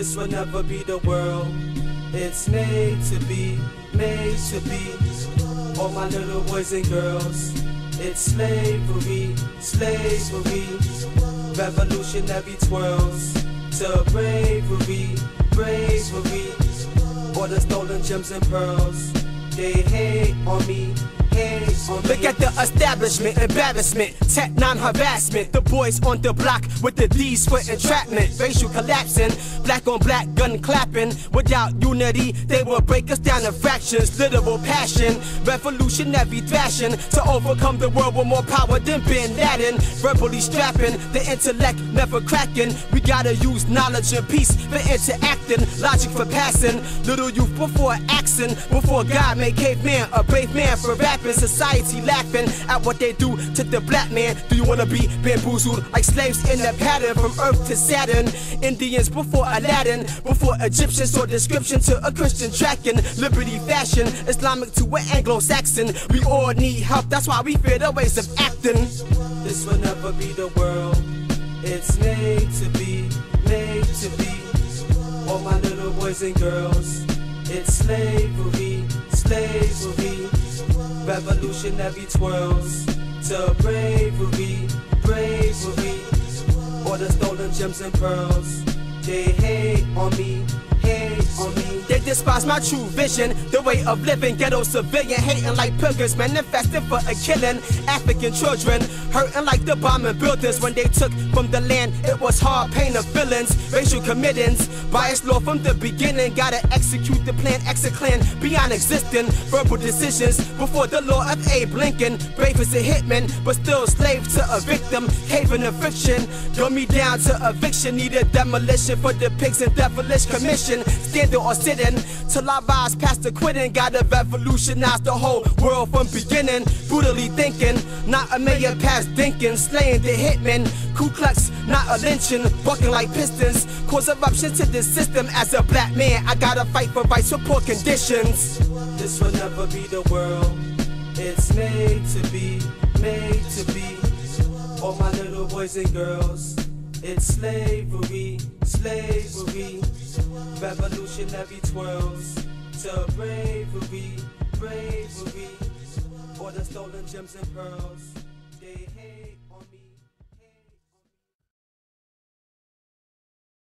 This will never be the world. It's made to be, made to be. All my little boys and girls. It's slavery, slavery. Revolutionary twirls to bravery, bravery. All the stolen gems and pearls. They hate on me, establishment, embarrassment, tech non harassment. The boys on the block with the D's for entrapment, racial collapsing, black on black gun clapping. Without unity, they will break us down in fractions. Literal passion, revolutionary thrashing to overcome the world with more power than Bin Laden. Verbally strapping, the intellect never cracking. We gotta use knowledge and peace for interacting, logic for passing. Little youth before accent, before God made caveman a brave man for rapping. Society laughing at what they do to the black man. Do you wanna be bamboozled like slaves in the pattern from Earth to Saturn? Indians before Aladdin, before Egyptians saw description to a Christian tracking. Liberty fashion, Islamic to an Anglo-Saxon. We all need help, that's why we fear the ways of acting. This will never be the world. It's made to be, made to be. All my little boys and girls. It's slavery, slavery. Revolutionary twirls to bravery, bravery. All the stolen gems and pearls. They hate on me. They despise my true vision, the way of living. Ghetto civilian hating like pilgrims, manifesting for a killing. African children hurting like the bombing buildings when they took from the land. It was hard pain of feelings, racial committance, bias law from the beginning. Gotta execute the plan, exit clan beyond existing. Verbal decisions before the law of Abe Lincoln. Brave as a hitman, but still slave to a victim. Haven of friction, gun me down to eviction. Need a demolition for the pigs and devilish commission. Standing or sitting till I rise past the quitting. Gotta revolutionize the whole world from beginning. Brutally thinking, not a mayor past thinking. Slaying the hitmen, Ku Klux, not a lynching. Bucking like pistons, cause eruption to the system. As a black man, I gotta fight for rights for poor conditions. This will never be the world. It's made to be, made to be. All my little boys and girls. It's slavery, slavery. Revolutionary twirls to bravery, bravery. All the stolen gems and pearls.